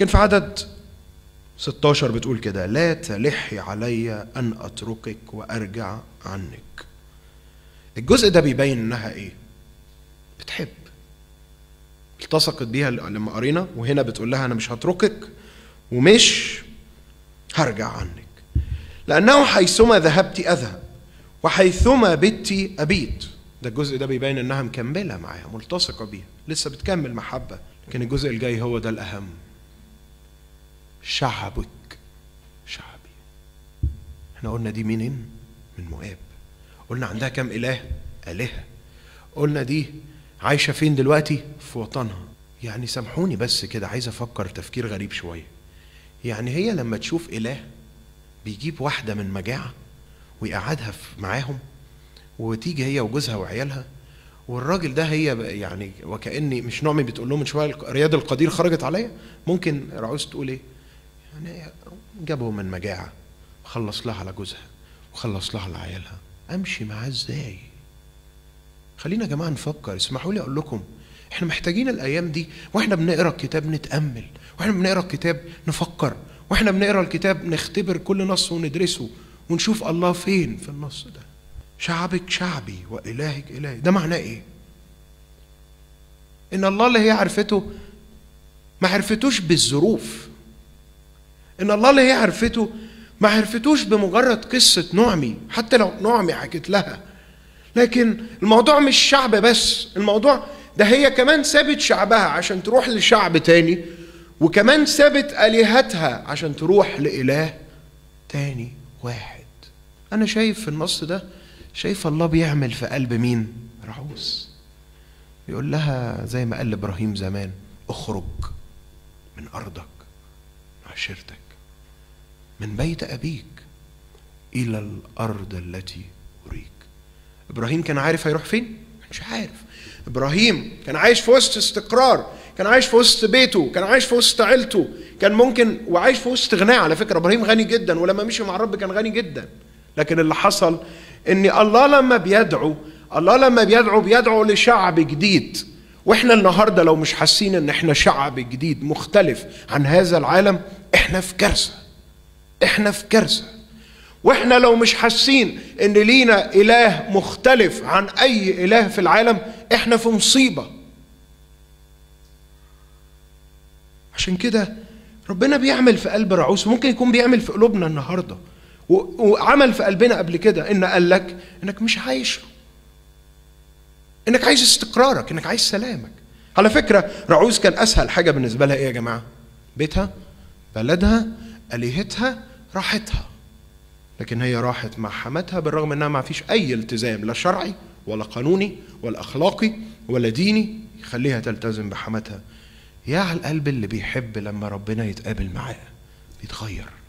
لكن في عدد 16 بتقول كده لا تلحي علي أن أتركك وأرجع عنك. الجزء ده بيبين إنها إيه؟ بتحب. التصقت بيها لما قرينا وهنا بتقول لها أنا مش هتركك ومش هرجع عنك. لأنه حيثما ذهبت اذهب وحيثما بت أبيت. ده الجزء ده بيبين إنها مكملة معاها ملتصقة بيها لسه بتكمل محبة لكن الجزء الجاي هو ده الأهم. شعبك. شعبي. إحنا قلنا دي منين؟ من مؤاب. قلنا عندها كم إله؟ آلهة. قلنا دي عايشة فين دلوقتي؟ في وطنها. يعني سامحوني بس كده عايز أفكر تفكير غريب شوية. يعني هي لما تشوف إله بيجيب واحدة من مجاعة ويقعدها معاهم وتيجي هي وجوزها وعيالها والراجل ده هي يعني وكأني مش نعمي بتقول لهم من شوية رياض القدير خرجت عليا. ممكن رعوز تقول إيه؟ يعني جابهم من مجاعة خلص لها على جوزها وخلص لها على عيالها أمشي معاه إزاي؟ خلينا يا جماعة نفكر. اسمحوا لي أقول لكم إحنا محتاجين الأيام دي وإحنا بنقرأ الكتاب نتأمل وإحنا بنقرأ الكتاب نفكر وإحنا بنقرأ الكتاب نختبر كل نص وندرسه ونشوف الله فين في النص ده. شعبك شعبي وإلهك إلهي. ده معناه إيه؟ إن الله اللي هي عرفته ما عرفتوش بالظروف. إن الله اللي هي عرفته ما عرفتوش بمجرد قصة نعمي حتى لو نعمي حكت لها. لكن الموضوع مش شعب بس الموضوع ده هي كمان سابت شعبها عشان تروح لشعب تاني وكمان سابت آلهتها عشان تروح لإله تاني واحد. أنا شايف في النص ده شايف الله بيعمل في قلب مين؟ رعوس يقول لها زي ما قال إبراهيم زمان اخرج من أرضك من عشيرتك من بيت أبيك إلى الأرض التي أريك. إبراهيم كان عارف هيروح فين؟ مش عارف. إبراهيم كان عايش في وسط استقرار كان عايش في وسط بيته كان عايش في وسط عيلته كان ممكن وعايش في وسط غناه على فكرة إبراهيم غني جدا ولما مشي مع الرب كان غني جدا. لكن اللي حصل إن الله لما بيدعو الله لما بيدعو بيدعو لشعب جديد. وإحنا النهارده لو مش حاسين إن إحنا شعب جديد مختلف عن هذا العالم إحنا في كارثة. إحنا في كارثة. وإحنا لو مش حاسين إن لينا إله مختلف عن أي إله في العالم إحنا في مصيبة. عشان كده ربنا بيعمل في قلب رعوس ممكن يكون بيعمل في قلوبنا النهارده. وعمل في قلبنا قبل كده إن قال لك إنك مش عايش. إنك عايز استقرارك إنك عايز سلامك. على فكرة رعوز كان أسهل حاجة بالنسبة لها إيه يا جماعة؟ بيتها؟ بلدها؟ آلهتها؟ راحتها. لكن هي راحت مع حماتها بالرغم إنها ما فيش أي التزام لا شرعي ولا قانوني ولا أخلاقي ولا ديني يخليها تلتزم بحماتها. يا على القلب اللي بيحب لما ربنا يتقابل معاه بيتغير.